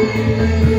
Música